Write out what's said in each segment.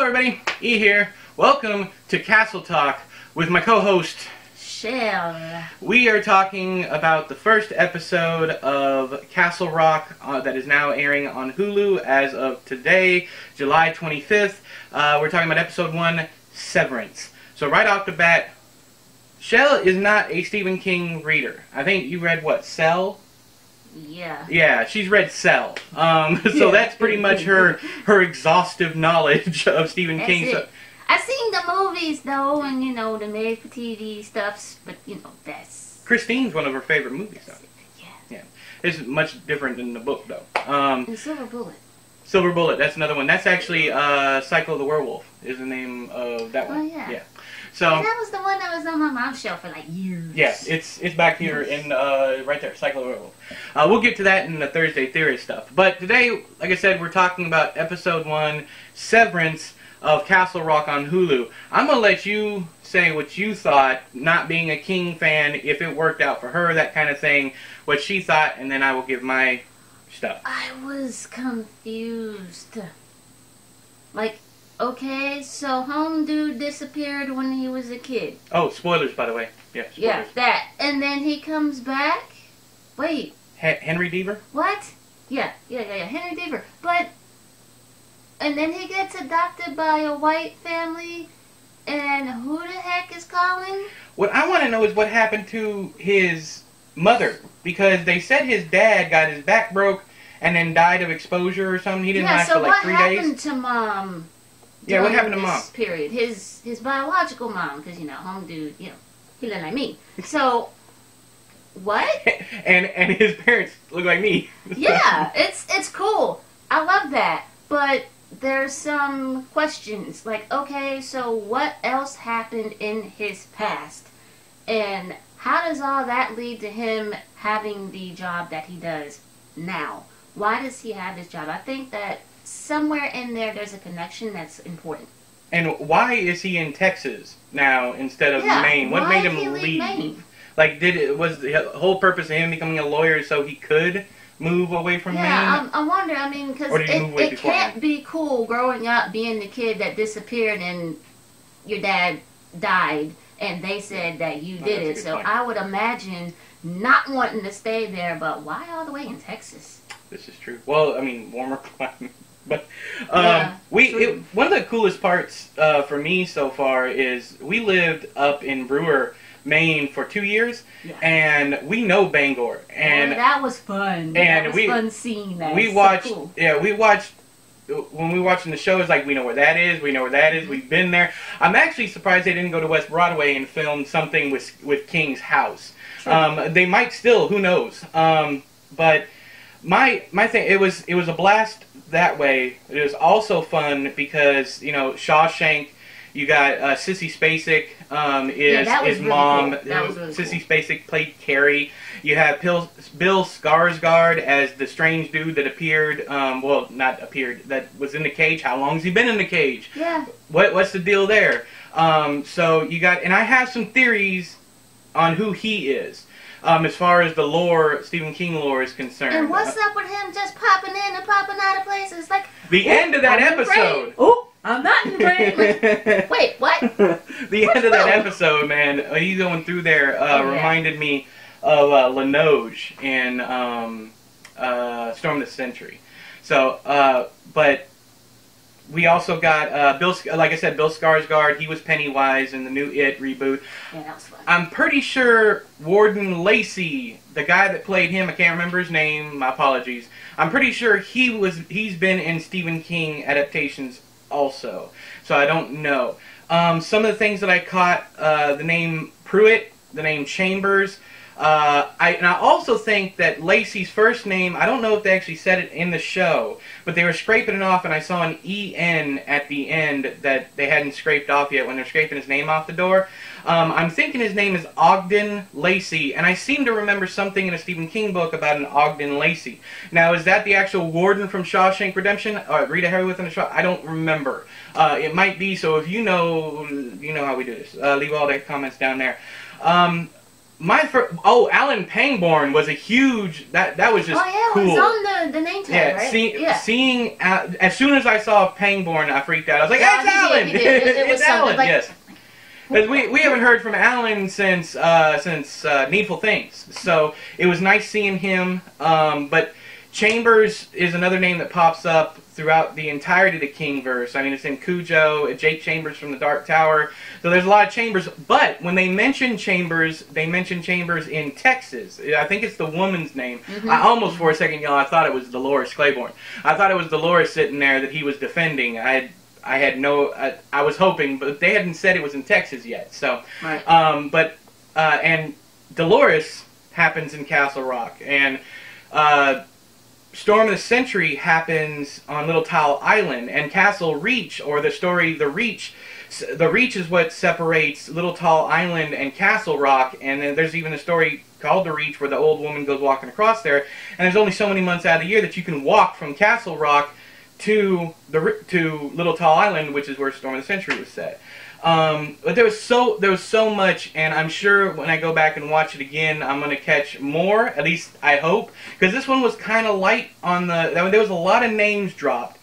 everybody. E here. Welcome to Castle Talk with my co-host. Chelle. We are talking about the first episode of Castle Rock uh, that is now airing on Hulu as of today, July 25th. Uh, we're talking about episode one, Severance. So right off the bat, Chelle is not a Stephen King reader. I think you read what Cell. Yeah. Yeah, she's read Cell. Um, so Yeah. that's pretty much her her exhaustive knowledge of Stephen That's King. So. I've seen the movies though, and you know the made-for-TV stuffs, but you know that's. Christine's one of her favorite movies, though. Yeah. It's much different than the book, though. Um, And Silver Bullet. Silver Bullet, that's another one. That's actually uh, Cycle of the Werewolf is the name of that one. Oh, yeah. Yeah. So and that was the one that was on my mom's shelf for like years. yeah, it's it's back here in uh, right there, the Uh, we'll get to that in the Thursday Theory stuff. But today, like I said, we're talking about episode one, Severance of Castle Rock on Hulu. I'm gonna let you say what you thought, not being a King fan, if it worked out for her, that kind of thing, what she thought, and then I will give my stuff. I was confused. Like, okay, so home dude disappeared when he was a kid. Oh, spoilers, by the way. Yeah, spoilers. Yeah, that. And then he comes back. Wait, Hen- Henry Deaver? What? Yeah, yeah, yeah, yeah. Henry Deaver. But and then he gets adopted by a white family and who the heck is calling? What I want to know is what happened to his mother because they said his dad got his back broke and then died of exposure or something. He didn't yeah, last so for like what happened to mom? Yeah, what happened to mom? Period. His his biological mom, because you know, home dude, you know, he looked like me. So, what? and and his parents look like me. yeah, it's it's cool. I love that. But there's some questions like, okay, so what else happened in his past? And how does all that lead to him having the job that he does now? Why does he have this job? I think that somewhere in there there's a connection that's important. and why is he in Texas now instead of Yeah, Maine? What made him leave leave? Maine? Like, did it was the whole purpose of him becoming a lawyer so he could move away from Maine? Yeah, I, I wonder. I mean, because Or did he it, it can't be cool growing up being the kid that disappeared and your dad died, and they said that you did it. So point. I would imagine not wanting to stay there, but why all the way in Texas? This is true. Well, I mean, warmer climate. But um, Yeah, we it, one of the coolest parts uh, for me so far is we lived up in Brewer, Maine for two years, Yeah. and we know Bangor, and Boy, that was fun. and that was we- fun seeing that. we So watched. cool. Yeah, we watched. When we watching the show, it's like we know where that is. We know where that is. Mm-hmm. We've been there. I'm actually surprised they didn't go to West Broadway and film something with with King's house. Um, they might still. Who knows? Um, but my my thing it was it was a blast that way. It was also fun because you know Shawshank. You got uh, Sissy Spacek um, is his really mom. cool. Really Sissy Spacek played Carrie. You have Bill, Bill Skarsgård as the strange dude that appeared. Um, well, not appeared. That was in the cage. How long has he been in the cage? Yeah. What what's the deal there? Um, so you got, and I have some theories on who he is. Um, as far as the lore, Stephen King lore is concerned. And what's up with him just popping in and popping out of places? Like the "Oh, end of that I'm episode. Oh, I'm not in the brain. Wait, what? the end of that Whoa. episode, man, uh, you going through there uh, Oh, yeah. reminded me of uh, Linoge in um, uh, Storm of the Century. So, uh, but we also got uh, Bill, like I said, Bill Skarsgård. He was Pennywise in the new It reboot. Yeah, that was fun. I'm pretty sure Warden Lacey, the guy that played him, I can't remember his name. My apologies. I'm pretty sure he was. He's been in Stephen King adaptations also. So I don't know. Um, some of the things that I caught: uh, the name Pruitt, the name Chambers. Uh, I, and I also think that Lacey's first name, I don't know if they actually said it in the show, but they were scraping it off, and I saw an EN at the end that they hadn't scraped off yet when they're scraping his name off the door. Um, I'm thinking his name is Ogden Lacey, and I seem to remember something in a Stephen King book about an Ogden Lacey. Now, is that the actual warden from Shawshank Redemption? Or Rita Hayworth in the Shaw? I don't remember. Uh, it might be, so if you know, you know how we do this. Uh, leave all the comments down there. Um, my fir- oh, Alan Pangborn was a huge that that was just oh yeah, cool. it was on the, the name tag, yeah, right? see, yeah. seeing uh, as soon as I saw Pangborn, I freaked out. I was like, Yeah, "It's did, Alan! he did. It- it was it's Alan!" like- yes. 'Cause we, we haven't heard from Alan since uh, since uh, Needful Things, so it was nice seeing him. Um, but Chambers is another name that pops up throughout the entirety of the King verse. I mean, it's in Cujo, Jake Chambers from the Dark Tower. So there's a lot of Chambers. But when they mention Chambers, they mention Chambers in Texas. I think it's the woman's name. Mhm. I almost for a second, y'all, I thought it was Dolores Claiborne. I thought it was Dolores sitting there that he was defending. I had, I had no, I, I was hoping, but they hadn't said it was in Texas yet. So, Right. um, but uh, and Dolores happens in Castle Rock, and uh, Storm of the Century happens on Little Tall Island, and Castle Reach, or the story The Reach. The Reach is what separates Little Tall Island and Castle Rock, and then there's even a story called The Reach where the old woman goes walking across there, and there's only so many months out of the year that you can walk from Castle Rock to the to Little Tall Island, which is where Storm of the Century was set. Um, but there was so there was so much, and I'm sure when I go back and watch it again, I'm gonna catch more. At least I hope, because this one was kind of light on the. There was a lot of names dropped.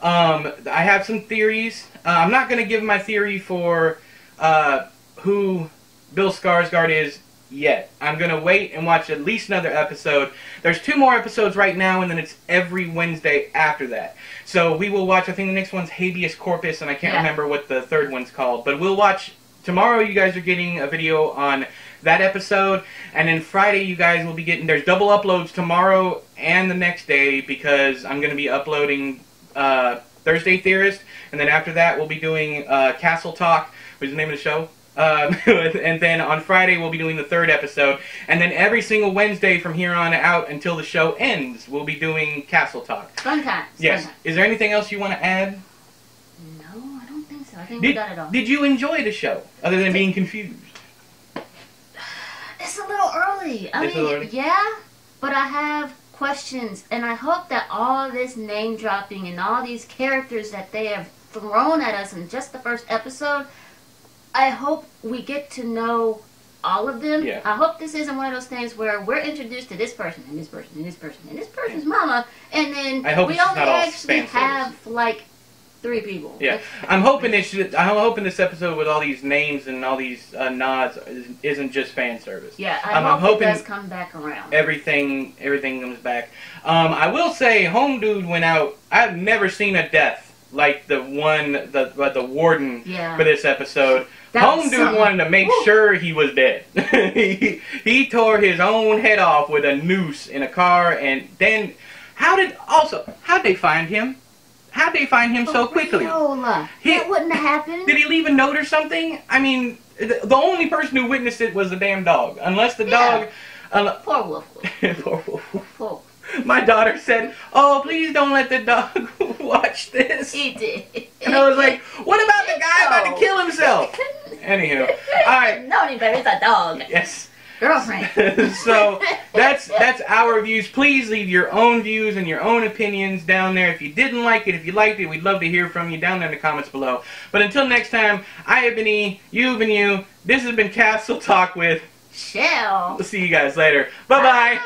Um, I have some theories. Uh, I'm not gonna give my theory for uh, who Bill Skarsgård is yet. I'm gonna wait and watch at least another episode. There's two more episodes right now, and then it's every Wednesday after that. So we will watch. I think the next one's Habeas Corpus, and I can't Yeah. remember what the third one's called. But we'll watch tomorrow. You guys are getting a video on that episode, and then Friday you guys will be getting. There's double uploads tomorrow and the next day because I'm gonna be uploading uh, Thursday Theorist, and then after that we'll be doing uh, Castle Talk, which is the name of the show. Um, and then on Friday we'll be doing the third episode, and then every single Wednesday from here on out until the show ends, we'll be doing Castle Talk. Fun times. Yes. Fun times. Is there anything else you want to add? No, I don't think so. I think we Did, got it all. did you enjoy the show other than being confused? It's a little early. I It's mean, early? yeah, but I have questions, and I hope that all this name dropping and all these characters that they have thrown at us in just the first episode, I hope we get to know all of them. Yeah. I hope this isn't one of those things where we're introduced to this person and this person and this person and this person's mama, and then I hope we only actually have like three people. Yeah, I'm hoping should. I'm hoping this episode with all these names and all these uh, nods is, isn't just fan service. Yeah, I Um, I'm hoping- it does come back around. Everything, everything comes back. Um, I will say, Home Dude went out. I've never seen a death like the one, the uh, the warden Yeah. for this episode. That Home Dude something. wanted to make Woo. sure he was dead. he, he tore his own head off with a noose in a car, and then how did also how would they find him? How did they find him so quickly? Viola. He- that wouldn't have happened. Did he leave a note or something? I mean, the, the only person who witnessed it was the damn dog. Unless the Yeah. dog. Uh, Poor Wolf. Poor. My daughter said, "Oh, please don't let the dog watch this." He did. And I was like, "What about the guy about to kill himself?" Anywho, all right. No, any better. It's a dog. Yes. Girlfriend. so that's that's our views. Please leave your own views and your own opinions down there. If you didn't like it, if you liked it, we'd love to hear from you down there in the comments below. But until next time, I have been E, you've been you. This has been Castle Talk with. Chelle. We'll see you guys later. Bye bye.